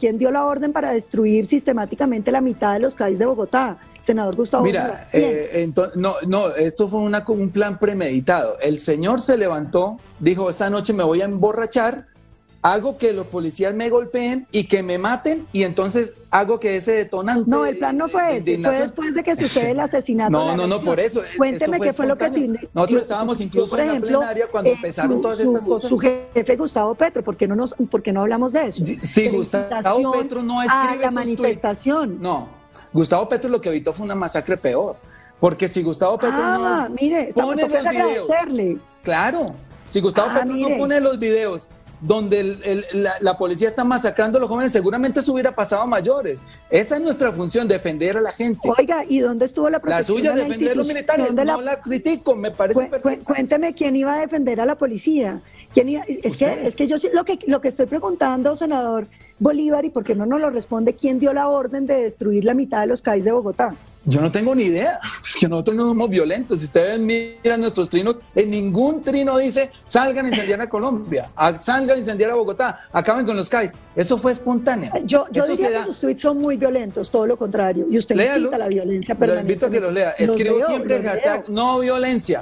quién dio la orden para destruir sistemáticamente la mitad de los CAIs de Bogotá. Senador Gustavo. Mira, eh, no, no, esto fue una, un plan premeditado. El señor se levantó, dijo, esta noche me voy a emborrachar, hago que los policías me golpeen y que me maten y entonces hago que ese detonante... No, el plan no fue ese, fue después de que sucede el asesinato. no, no, no, por eso. Cuénteme qué fue lo que... Nosotros estábamos incluso en la plenaria cuando eh, empezaron todas estas cosas. Su jefe Gustavo Petro, ¿por qué no, nos, por qué no hablamos de eso? Sí, Gustavo Petro no escribe a la manifestación. No, Gustavo Petro lo que evitó fue una masacre peor. Porque si Gustavo Petro ah, no mire, pone los videos. Claro, si Gustavo ah, Petro no pone los videos donde la, policía está masacrando a los jóvenes, seguramente eso hubiera pasado a mayores. Esa es nuestra función, defender a la gente. Oiga, ¿y dónde estuvo la protección? La suya, defender a los militares. No la... critico, me parece perfecto. Cuénteme quién iba a defender a la policía. ¿Quién Es, que, es que yo lo que, lo que estoy preguntando, senador Bolívar, y por qué no nos lo responde, ¿quién dio la orden de destruir la mitad de los CAIs de Bogotá? Yo no tengo ni idea. Es que nosotros no somos violentos. Si ustedes miran nuestros trinos, en ningún trino dice salgan a incendiar a Colombia, salgan a incendiar a Bogotá, acaben con los CAI. Eso fue espontáneo. Yo, yo diría que sus tweets son muy violentos, todo lo contrario. Y usted incita la violencia permanente. Lo invito a que los lea. Escribo siempre el hashtag no violencia.